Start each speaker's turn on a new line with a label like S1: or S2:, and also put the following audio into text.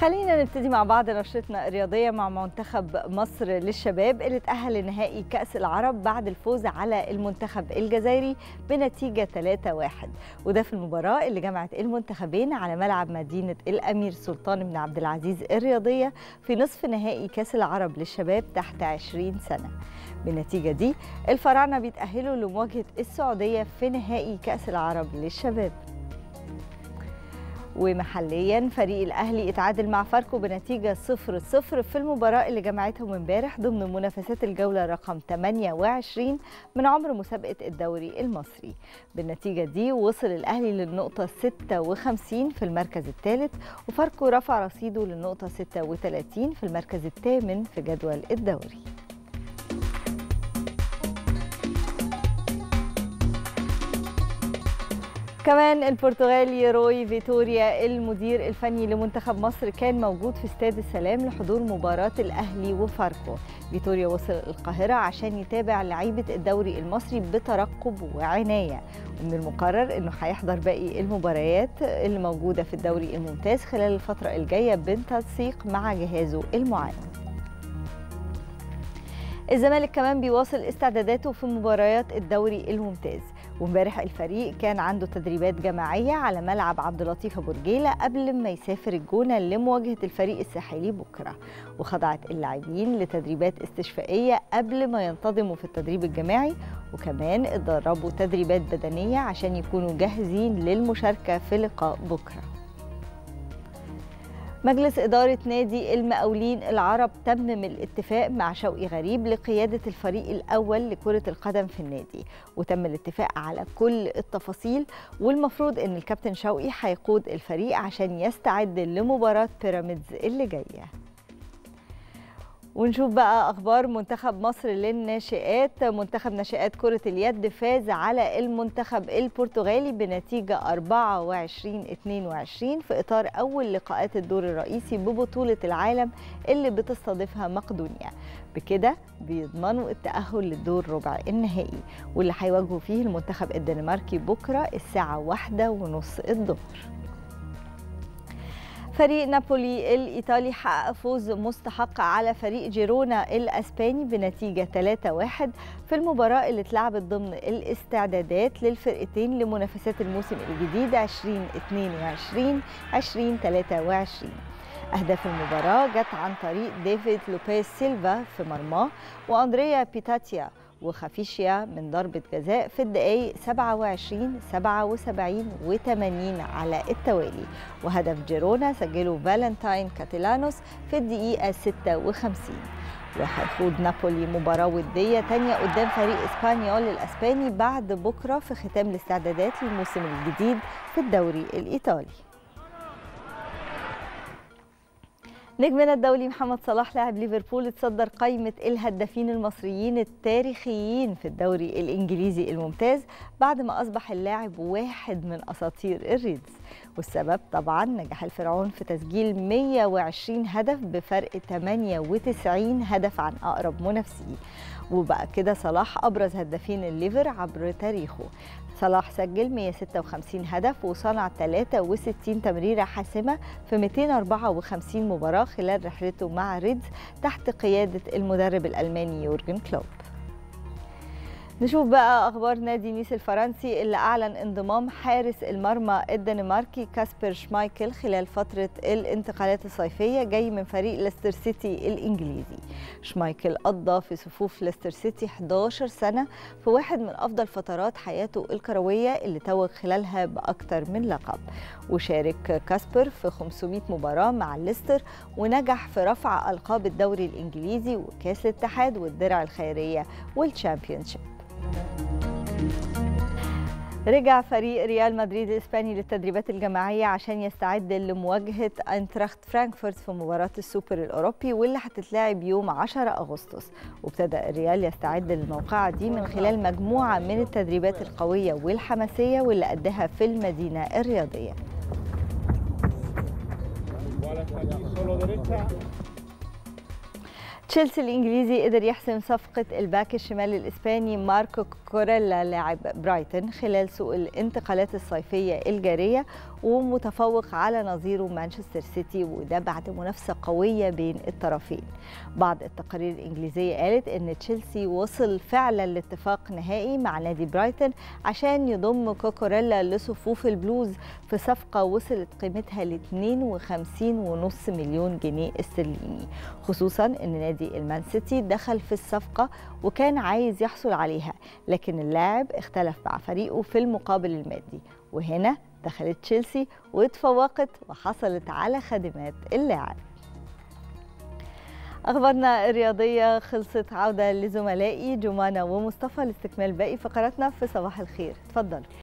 S1: خلينا نبتدي مع بعض نشرتنا الرياضية مع منتخب مصر للشباب اللي تأهل لنهائي كأس العرب بعد الفوز على المنتخب الجزائري بنتيجة 3-1 وده في المباراة اللي جمعت المنتخبين على ملعب مدينة الأمير سلطان بن عبد العزيز الرياضية في نصف نهائي كأس العرب للشباب تحت 20 سنة. بالنتيجة دي الفراعنة بيتأهلوا لمواجهة السعودية في نهائي كأس العرب للشباب. ومحليا فريق الأهلي اتعادل مع فاركو بنتيجة 0-0 في المباراة اللي جمعتهم امبارح ضمن منافسات الجولة رقم 28 من عمر مسابقة الدوري المصري. بالنتيجة دي وصل الأهلي للنقطة 56 في المركز الثالث وفاركو رفع رصيده للنقطة 36 في المركز الثامن في جدول الدوري. كمان البرتغالي روي فيتوريا المدير الفني لمنتخب مصر كان موجود في استاد السلام لحضور مباراة الأهلي وفاركو. فيتوريا وصل القاهرة عشان يتابع لعيبة الدوري المصري بترقب وعناية. ومن المقرر أنه هيحضر باقي المباريات اللي موجودة في الدوري الممتاز خلال الفترة الجاية بالتنسيق مع جهازه المعاون. الزمالك كمان بيواصل استعداداته في مباريات الدوري الممتاز. وامبارح الفريق كان عنده تدريبات جماعية على ملعب عبد اللطيف أبو رجيلة قبل ما يسافر الجونة لمواجهة الفريق الساحلي بكرة. وخضعت اللاعبين لتدريبات استشفائية قبل ما ينتظموا في التدريب الجماعي وكمان اتدربوا تدريبات بدنية عشان يكونوا جاهزين للمشاركة في لقاء بكرة. مجلس إدارة نادي المقاولين العرب تمم الاتفاق مع شوقي غريب لقيادة الفريق الأول لكرة القدم في النادي وتم الاتفاق على كل التفاصيل والمفروض أن الكابتن شوقي هيقود الفريق عشان يستعد لمباراة بيراميدز اللي جاية. ونشوف بقى أخبار منتخب مصر للناشئات. منتخب ناشئات كرة اليد فاز على المنتخب البرتغالي بنتيجة 24 22 في إطار أول لقاءات الدور الرئيسي ببطولة العالم اللي بتستضيفها مقدونيا. بكده بيضمنوا التأهل للدور ربع النهائي واللي هيواجهوا فيه المنتخب الدنماركي بكرة الساعة واحدة ونص الظهر. فريق نابولي الإيطالي حقق فوز مستحق على فريق جيرونا الأسباني بنتيجة 3-1 في المباراة اللي اتلعبت ضمن الاستعدادات للفرقتين لمنافسات الموسم الجديد 2022 2023 أهداف المباراة جت عن طريق ديفيد لوبيز سيلفا في مرماه وأندريا بيتانيا وخفيشيا من ضربة جزاء في الدقايق 27 77 و80 على التوالي. وهدف جيرونا سجله فالنتاين كاستيلانوس في الدقيقة 56 وهيخوض نابولي مباراة ودية تانية قدام فريق إسبانيول الأسباني بعد بكرة في ختام الاستعدادات للموسم الجديد في الدوري الإيطالي. نجمنا الدولي محمد صلاح لاعب ليفربول اتصدر قائمة الهدافين المصريين التاريخيين في الدوري الإنجليزي الممتاز بعد ما أصبح اللاعب واحد من أساطير الريدز. والسبب طبعا نجاح الفرعون في تسجيل 120 هدف بفرق 98 هدف عن أقرب منافسيه وبقى كده صلاح أبرز هدافين الليفر عبر تاريخه. صلاح سجل 156 هدف وصنع 63 تمريرة حاسمة في 254 مباراة خلال رحلته مع ريدز تحت قيادة المدرب الألماني يورجن كلوب. نشوف بقى أخبار نادي نيس الفرنسي اللي أعلن انضمام حارس المرمى الدنماركي كاسبر شمايكل خلال فترة الانتقالات الصيفية جاي من فريق ليستر سيتي الإنجليزي. شمايكل قضى في صفوف ليستر سيتي 11 سنة في واحد من أفضل فترات حياته الكروية اللي توج خلالها بأكثر من لقب. وشارك كاسبر في 500 مباراة مع ليستر ونجح في رفع ألقاب الدوري الإنجليزي وكأس الاتحاد والدرع الخيرية والتشامبيونشيب رجع فريق ريال مدريد الإسباني للتدريبات الجماعية عشان يستعد لمواجهة اينتراخت فرانكفورت في مباراة السوبر الأوروبي واللي هتتلعب يوم 10 أغسطس. وابتدى الريال يستعد للموقعة دي من خلال مجموعة من التدريبات القوية والحماسية واللي قدها في المدينة الرياضية. تشيلسي الإنجليزي قدر يحسم صفقة الباك الشمالي الإسباني ماركو كوكوريلا لاعب برايتون خلال سوق الانتقالات الصيفية الجارية ومتفوق على نظيره مانشستر سيتي وده بعد منافسة قوية بين الطرفين. بعض التقارير الإنجليزية قالت أن تشيلسي وصل فعلا لاتفاق نهائي مع نادي برايتون عشان يضم كوكوريلا لصفوف البلوز في صفقة وصلت قيمتها ل 52.5 مليون جنيه استرليني خصوصا أن نادي المان سيتي دخل في الصفقة وكان عايز يحصل عليها لكن اللاعب اختلف مع فريقه في المقابل المادي وهنا دخلت تشيلسي واتفوقت وحصلت على خدمات اللاعب. أخبارنا الرياضية خلصت عودة لزملائي جمانة ومصطفى لاستكمال باقي فقراتنا في صباح الخير. اتفضل